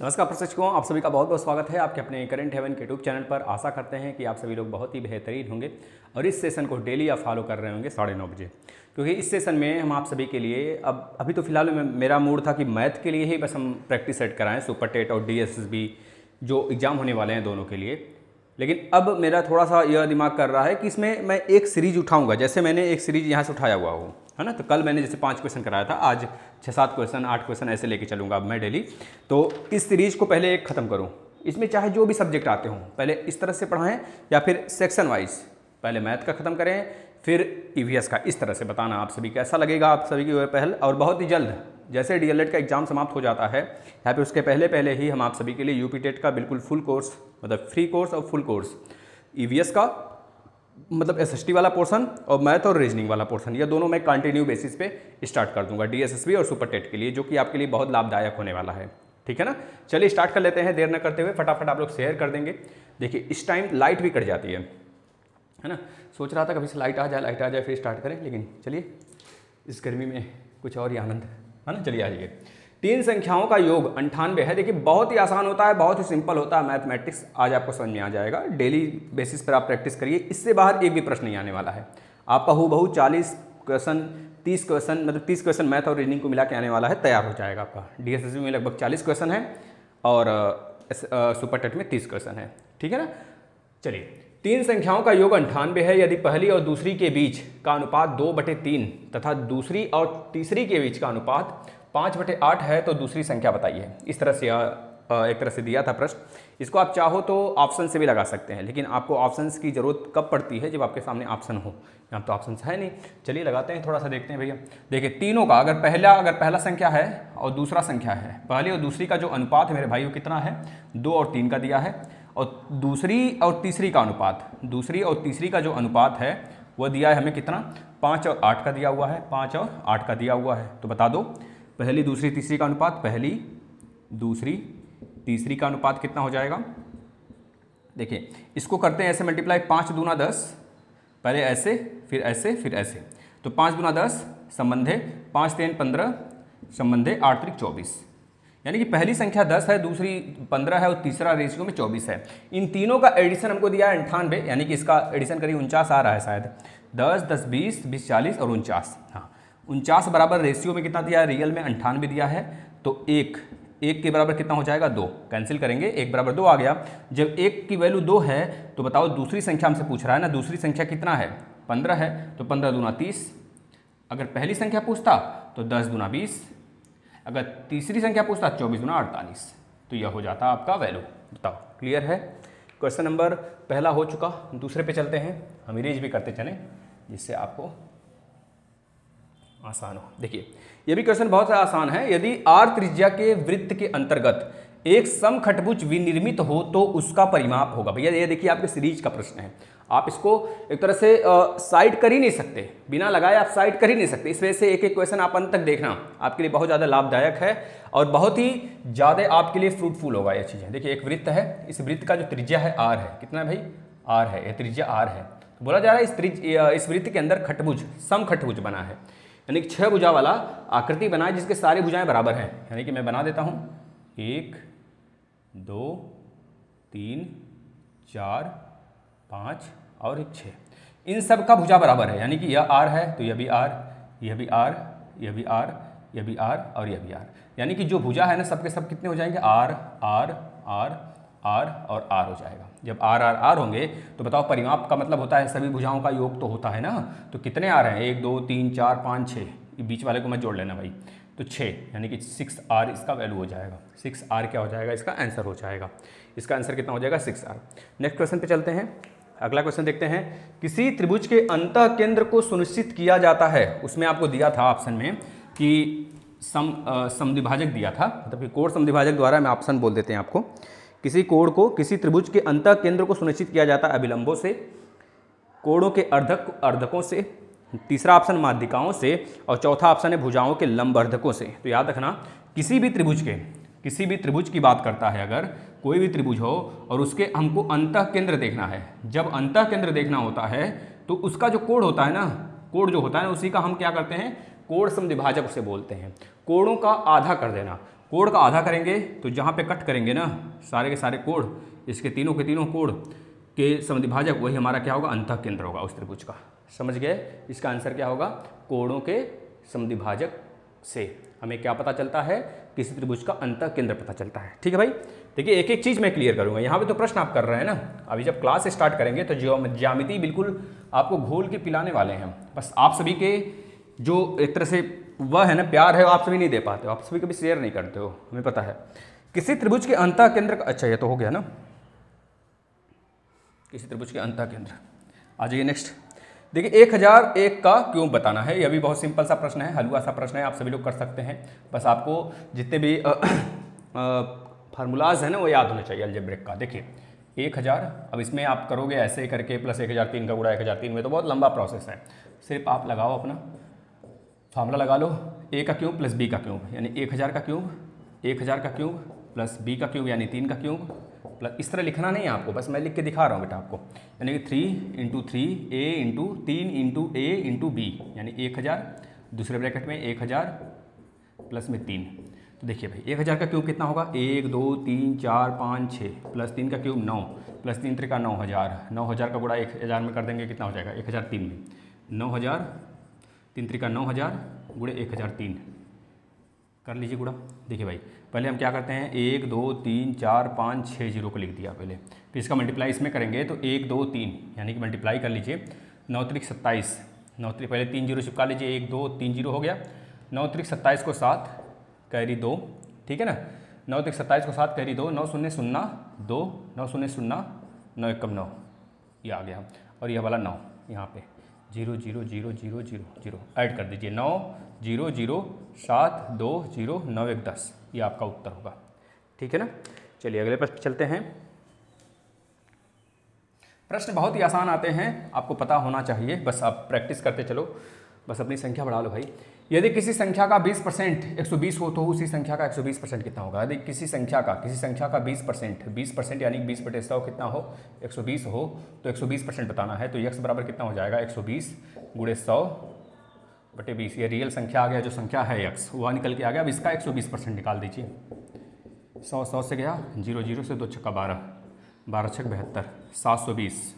नमस्कार प्रशिक्षकों, आप सभी का बहुत बहुत स्वागत है आपके अपने करंट हेवन के यूट्यूब चैनल पर। आशा करते हैं कि आप सभी लोग बहुत ही बेहतरीन होंगे और इस सेशन को डेली आप फॉलो कर रहे होंगे साढ़े नौ बजे। क्योंकि इस सेशन में हम आप सभी के लिए, अब अभी तो फ़िलहाल मेरा मूड था कि मैथ के लिए ही बस हम प्रैक्टिस सेट कराएँ सुपर टेट और डीएसएसबी जो एग्ज़ाम होने वाले हैं दोनों के लिए। लेकिन अब मेरा थोड़ा सा यह दिमाग कर रहा है कि इसमें मैं एक सीरीज़ उठाऊँगा, जैसे मैंने एक सीरीज़ यहाँ से उठाया हुआ हूँ। है ना? तो कल मैंने जैसे पाँच क्वेश्चन कराया था, आज छः सात क्वेश्चन आठ क्वेश्चन ऐसे लेके चलूँगा अब मैं डेली तो इस सीरीज़ को पहले एक ख़त्म करूँ। इसमें चाहे जो भी सब्जेक्ट आते हों, पहले इस तरह से पढ़ाएँ या फिर सेक्शन वाइज पहले मैथ का ख़त्म करें, फिर ई e का, इस तरह से बताना आप सभी कैसा लगेगा आप सभी की पहल और बहुत ही जल्द, जैसे डी का एग्ज़ाम समाप्त हो जाता है या फिर उसके पहले पहले ही हम आप सभी के लिए यू टेट का बिल्कुल फुल कोर्स मतलब फ्री कोर्स और फुल कोर्स ईवीएस का मतलब एसएसटी वाला पोर्सन और मैथ और रीजनिंग वाला पोर्सन ये दोनों मैं कंटिन्यू बेसिस पे स्टार्ट कर दूँगा डी और सुपर टेट के लिए, जो कि आपके लिए बहुत लाभदायक होने वाला है। ठीक है ना? चलिए स्टार्ट कर लेते हैं देर न करते हुए, फटाफट आप लोग शेयर कर देंगे। देखिए, इस टाइम लाइट भी कट जाती है। है ना? सोच रहा था कभी से लाइट आ जाए लाइट आ जाए, फिर स्टार्ट करें, लेकिन चलिए, इस गर्मी में कुछ और ही आनंद। है ना? चलिए आ जाइए तीन संख्याओं का योग अंठानवे है। देखिए, बहुत ही आसान होता है, बहुत ही सिंपल होता है। मैथमेटिक्स आज आपको समझ में आ जाएगा। डेली बेसिस पर आप प्रैक्टिस करिए। इससे बाहर एक भी प्रश्न नहीं आने वाला है। आपका हु बहु चालीस क्वेश्चन, तीस क्वेश्चन मतलब तीस क्वेश्चन मैथ और रीजनिंग को मिला के आने वाला है, तैयार हो जाएगा आपका। डीएसएसबी में लगभग चालीस क्वेश्चन है और सुपर टेट में तीस क्वेश्चन है। ठीक है ना? चलिए, तीन संख्याओं का योग अंठानवे है। यदि पहली और दूसरी के बीच का अनुपात दो बटे तीन तथा दूसरी और तीसरी के बीच का अनुपात पाँच बटे आठ है तो दूसरी संख्या बताइए। इस तरह से एक तरह से दिया था प्रश्न। इसको आप चाहो तो ऑप्शन से भी लगा सकते हैं, लेकिन आपको ऑप्शंस की ज़रूरत कब पड़ती है जब आपके सामने ऑप्शन हो? यहाँ तो ऑप्शन है नहीं। चलिए लगाते हैं, थोड़ा सा देखते हैं भैया। देखिए, तीनों का अगर पहला अगर पहला संख्या है और दूसरा संख्या है, पहली और दूसरी का जो अनुपात है मेरे भाई वो कितना है? दो और तीन का दिया है। और दूसरी और तीसरी का अनुपात, दूसरी और तीसरी का जो अनुपात है वह दिया है हमें कितना? पाँच और आठ का दिया हुआ है, पाँच और आठ का दिया हुआ है। तो बता दो पहली, दूसरी, तीसरी का अनुपात, पहली, दूसरी, तीसरी का अनुपात कितना हो जाएगा? देखिए, इसको करते हैं ऐसे मल्टीप्लाई पाँच दूना दस, पहले ऐसे, फिर ऐसे फिर ऐसे। तो पाँच दूना दस, संबंधे पाँच तीन पंद्रह, संबंधे आठ त्रिक चौबीस। यानी कि पहली संख्या दस है, दूसरी पंद्रह है और तीसरा रेशियो में चौबीस है। इन तीनों का एडिशन हमको दिया है अंठानवे, यानी कि इसका एडिशन करीब उनचास आ रहा है शायद। दस दस, बीस बीस, चालीस और उनचास। हाँ उनचास बराबर रेशियो में कितना दिया है? रियल में अंठानवे दिया है। तो एक एक के बराबर कितना हो जाएगा? दो। कैंसिल करेंगे। एक बराबर दो आ गया। जब एक की वैल्यू दो है तो बताओ दूसरी संख्या हमसे पूछ रहा है ना, दूसरी संख्या कितना है? पंद्रह है। तो पंद्रह दूना तीस। अगर पहली संख्या पूछता तो दस दूना बीस। अगर तीसरी संख्या पूछता, चौबीस गुना अड़तालीस। तो यह हो जाता आपका वैल्यू। बताओ, क्लियर है? क्वेश्चन नंबर पहला हो चुका। दूसरे पे चलते हैं। हम इरेज भी करते चलें, जिससे आपको आसान हो। देखिए यह भी क्वेश्चन बहुत आसान है। यदि आर त्रिज्या के वृत्त के अंतर्गत एक समखटभुज विनिर्मित हो तो उसका परिमाप होगा। भैया, ये देखिए आपके सीरीज़ का प्रश्न है। आप इसको एक तरह से साइड कर ही नहीं सकते। बिना लगाए आप साइड कर ही नहीं सकते। इस वजह से एक एक क्वेश्चन आप अंत तक देखना। आपके लिए बहुत ज़्यादा लाभदायक है और बहुत ही ज़्यादा आपके लिए फ्रूटफुल होगा ये चीज़ें। देखिए, एक वृत्त है। इस वृत्त का जो त्रिज्या है, आर है। कितना है भाई? आर है। ये त्रिज्या आर है। तो बोला जा रहा है इस त्रिज इस वृत्त के अंदर खटभुज सम खटभुज बना है। यानी कि छह भुजा वाला आकृति बनाए जिसके सारी भुजाएँ बराबर हैं। यानी कि मैं बना देता हूँ। एक, दो, तीन, चार, पाँच और एक छः इन सब का भुजा बराबर है। यानी कि यह आर है तो यह भी आर, यह भी आर, यह भी आर, यह भी आर और यह भी आर। यानी कि जो भुजा है ना, सबके सब कितने हो जाएँगे? आर आर आर आर और आर हो जाएगा। जब आर आर आर होंगे तो बताओ परिमाप का मतलब होता है सभी भुजाओं का योग तो होता है ना? तो कितने आ रहे हैं? एक, दो, तीन, चार, पाँच छः बीच वाले को मैं जोड़ लेना भाई। तो छः यानी कि सिक्स आर इसका वैल्यू हो जाएगा। सिक्स आर क्या हो जाएगा? इसका आंसर हो जाएगा। इसका आंसर कितना हो जाएगा? सिक्स आर नेक्स्ट क्वेश्चन पे चलते हैं। अगला क्वेश्चन देखते हैं। किसी त्रिभुज के अंत केंद्र को सुनिश्चित किया जाता है? उसमें आपको दिया था ऑप्शन में कि सम समद्विभाजक दिया था। मतलब कि कोर समद्विभाजक द्वारा मैं ऑप्शन बोल देते हैं आपको। किसी कोण को, किसी त्रिभुज के अंत केंद्र को सुनिश्चित किया जाता है अभिलंबों से, कोणों के अर्धक, अर्धकों से, तीसरा ऑप्शन माध्यिकाओं से और चौथा ऑप्शन है भुजाओं के लंब अर्धकों से। तो याद रखना, किसी भी त्रिभुज के, किसी भी त्रिभुज की बात करता है अगर, कोई भी त्रिभुज हो और उसके हमको अंत केंद्र देखना है। जब अंत केंद्र देखना होता है तो उसका जो कोड होता है ना कोड जो होता है ना, उसी का हम क्या करते हैं? कोड समद्विभाजक उसे बोलते हैं। कोणों का आधा कर देना। कोड का आधा करेंगे तो जहाँ पे कट करेंगे ना, सारे के सारे कोड, इसके तीनों के तीनों कोड के समधिभाजक वही हमारा क्या होगा? अंत केंद्र होगा उस त्रिभुज का। समझ गए? इसका आंसर क्या होगा? कोणों के समधिभाजक से। हमें क्या पता चलता है? किसी त्रिभुज का अंत केंद्र पता चलता है। ठीक है भाई? देखिए एक एक चीज़ मैं क्लियर करूँगा। यहाँ पे तो प्रश्न आप कर रहे हैं ना। अभी जब क्लास स्टार्ट करेंगे तो ज्यामिति बिल्कुल आपको घोल के पिलाने वाले हैं। बस आप सभी के जो एक तरह से वह है ना, प्यार है, आप सभी नहीं दे पाते हो, आप सभी कभी शेयर नहीं करते हो, हमें पता है। किसी त्रिभुज के अंत केंद्र का अच्छा ये तो हो गया ना। किसी त्रिभुज के अंत केंद्र आ जाइए नेक्स्ट देखिए, एक हज़ार एक का क्यों बताना है? यह भी बहुत सिंपल सा प्रश्न है हलवा सा प्रश्न है, आप सभी लोग कर सकते हैं। बस आपको जितने भी फार्मूलाज हैं ना, वो याद होने चाहिए अल्जेब्रिक का। देखिए, एक हज़ार, अब इसमें आप करोगे ऐसे करके प्लस एक हज़ार तीन का गुड़ा एक हज़ार तीन में तो बहुत लंबा प्रोसेस है। सिर्फ़ आप लगाओ अपना। फार्मूला लगा लो ए का क्यूब प्लस बी का क्यूब, यानी एक हज़ार का क्यूब, एक हज़ार का क्यूब प्लस बी का क्यूब, यानी तीन का क्यूब प्लस इस तरह लिखना नहीं है आपको, बस मैं लिख के दिखा रहा हूँ बेटा आपको। यानी कि three into three A into तीन इंटू ए इंटू बी यानी एक हज़ार, दूसरे ब्रैकेट में एक हज़ार प्लस में तीन। तो देखिए भाई, एक हज़ार का क्यूब कितना होगा? एक, दो, तीन, चार, पाँच छः प्लस तीन का क्यूब नौ प्लस तीन त्रिका नौ हज़ार नौ हज़ार का गुड़ा एक हज़ार में कर देंगे, कितना हो जाएगा? एक हज़ार तीन में। नौ हज़ार तीन त्रिका नौ हज़ार गुड़े एक हज़ार तीन। कर लीजिए गुड़ा देखिए भाई, पहले हम क्या करते हैं? एक, दो, तीन, चार, पाँच छः ज़ीरो को लिख दिया पहले। फिर इसका मल्टीप्लाई इसमें करेंगे तो एक, दो, तीन, यानी कि मल्टीप्लाई कर लीजिए। नौ तरीक सत्ताईस। नौ तरीक पहले तीन ज़ीरो चिपका लीजिए। एक, दो, तीन ज़ीरो हो गया। नौ तरीक सत्ताईस को सात, कैरी दो, ठीक है ना? नौ तरीक सत्ताईस को सात, कैरी दो, नौ शून्य शून्य दो, नौ शून्य शून्य, नौ एकम नौ। ये आ गया। और यह वाला नौ, यहाँ पे। Zero zero zero zero zero zero. Add कर दीजिए नौ, ज़ीरो ज़ीरो, सात, दो, ज़ीरो, नौ, एक, दस। ये आपका उत्तर होगा। ठीक है ना? चलिए, अगले प्रश्न चलते हैं। प्रश्न बहुत ही आसान आते हैं, आपको पता होना चाहिए। बस आप प्रैक्टिस करते चलो। बस अपनी संख्या बढ़ा लो भाई। यदि किसी संख्या का 20 परसेंट एक हो तो उसी संख्या का 120 परसेंट कितना होगा? यदि किसी संख्या का, किसी संख्या का 20 परसेंट, बीस परसेंट यानी बीस बटे सौ कितना हो? 120 हो तो 120 परसेंट बताना है तो यक्स बराबर कितना हो जाएगा? 120 सौ बीस गुड़े सौ बटे बीस। ये रियल संख्या आ गया, जो संख्या है यक्स वह निकल के आ गया, अब इसका एक परसेंट निकाल दीजिए। सौ सौ से गया, ज़ीरो ज़ीरो से दो छक्का बारह। बारह छक बहत्तर, सात सौ बीस।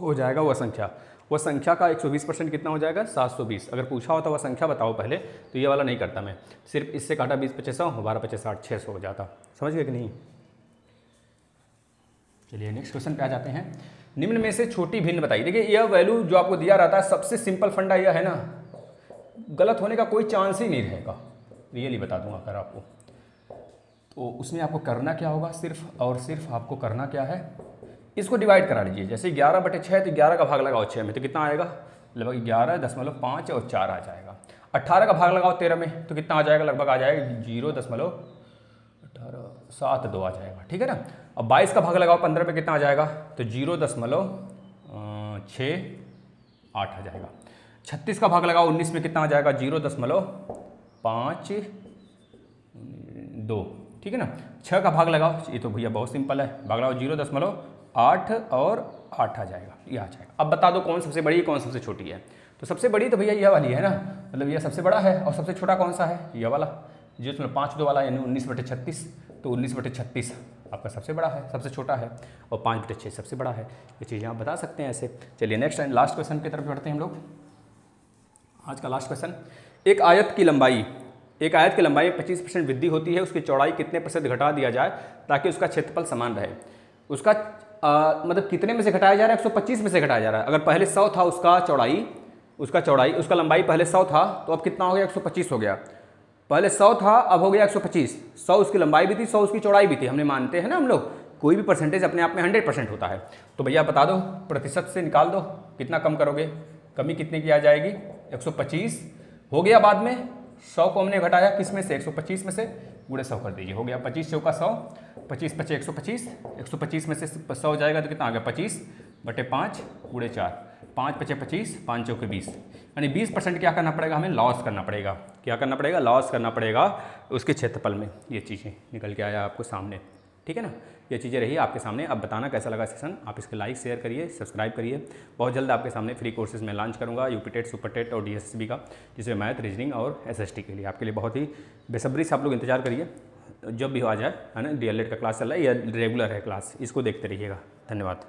हो जाएगा वह संख्या। वह संख्या का 120 परसेंट कितना हो जाएगा? 720 अगर पूछा होता वह संख्या बताओ पहले तो ये वाला नहीं करता मैं। सिर्फ़ इससे काटा बीस पच्चीस सौ बारह पच्चीस साठ छः सौ हो जाता। समझ गए कि नहीं? चलिए नेक्स्ट क्वेश्चन पे आ जाते हैं। निम्न में से छोटी भिन्न बताइए। देखिए, यह वैल्यू जो आपको दिया रहता है, सबसे सिंपल फंडा यह है ना। गलत होने का कोई चांस ही नहीं रहेगा। रियली बता दूँगा अगर आपको। तो उसमें आपको करना क्या होगा? सिर्फ़ और सिर्फ़ आपको करना क्या है? इसको डिवाइड करा लीजिए। जैसे ग्यारह बटे छः तो ग्यारह का भाग लगाओ छः में तो कितना आएगा? लगभग ग्यारह दशमलव पाँच और चार आ जाएगा। अट्ठारह का भाग लगाओ तेरह में तो कितना आ जाएगा? लगभग आ जाएगा ज़ीरो दशमलव अठारह, सात दो आ जाएगा, ठीक है ना? अब बाईस का भाग लगाओ, पंद्रह में कितना आ जाएगा? तो ज़ीरो दशमलव छः आठ आ जाएगा। छत्तीस का भाग लगाओ, उन्नीस में कितना आ जाएगा? ज़ीरो दशमलव पाँच, दो, ठीक है ना? छः का भाग लगाओ, ये तो भैया बहुत सिंपल है। भाग लगाओ ज़ीरो दशमलव आठ और आठ आ जाएगा, ये आ जाएगा। अब बता दो कौन सबसे बड़ी है कौन सबसे छोटी है। तो सबसे बड़ी तो भैया यह वाली है ना मतलब यह सबसे बड़ा है और सबसे छोटा कौन सा है? यह वाला जिसमें पाँच दो वाला यानी उन्नीस बटे छत्तीस तो उन्नीस बटे छत्तीस आपका सबसे बड़ा है, सबसे छोटा है और पाँच बटे छः सबसे बड़ा है। ये चीज़ें आप बता सकते हैं ऐसे। चलिए नेक्स्ट एंड लास्ट क्वेश्चन की तरफ़ बढ़ते हैं हम लोग। आज का लास्ट क्वेश्चन एक आयत की लंबाई, एक आयत की लंबाई में पच्चीस परसेंट वृद्धि होती है, उसकी चौड़ाई कितने प्रतिशत घटा दिया जाए ताकि उसका क्षेत्रफल समान रहे? उसका आ, मतलब कितने में से घटाया जा रहा है? 125 में से घटाया जा रहा है। अगर पहले 100 था उसका चौड़ाई उसका चौड़ाई उसका लंबाई पहले 100 था तो अब कितना हो गया? 125 हो गया। पहले 100 था अब हो गया 125 100 उसकी लंबाई भी थी 100 उसकी चौड़ाई भी थी। हमने मानते हैं ना हम लोग? कोई भी परसेंटेज अपने आप में हंड्रेड परसेंट होता है। तो भैया बता दो प्रतिशत से निकाल दो कितना कम करोगे? कमी कितने की आ जाएगी? 125 हो गया बाद में? 100 को हमने घटाया किसमें से? 125 में से। गुड़े सौ कर दीजिए। हो गया पच्चीस, सौ का सौ। पच्चीस पच्चीस एक सौ पच्चीस। एक सौ पच्चीस में से सौ जाएगा तो कितना आ गया? पच्चीस बटे पाँच पूरे चार। पाँच पचे पच्चीस, पाँच चौके बीस। यानी बीस परसेंट क्या करना पड़ेगा? हमें लॉस करना पड़ेगा। क्या करना पड़ेगा? लॉस करना पड़ेगा उसके क्षेत्रफल में। ये चीज़ें निकल के आया आपको सामने। ठीक है ना? ये चीज़ें रही आपके सामने। अब बताना कैसा लगा सेशन आप इसके लाइक शेयर करिए सब्सक्राइब करिए। बहुत जल्द आपके सामने फ्री कोर्सेज मैं लॉन्च करूँगा यूपीटेट सुपरटेट और डी का, जिसमें मैथ रीजनिंग और एसएसटी के लिए। आपके लिए बहुत ही बेसब्री से आप लोग इंतज़ार करिए। जब भी हो आ जाए, है ना? डी का क्लास चल रहा है या रेगुलर है क्लास इसको देखते रहिएगा। धन्यवाद।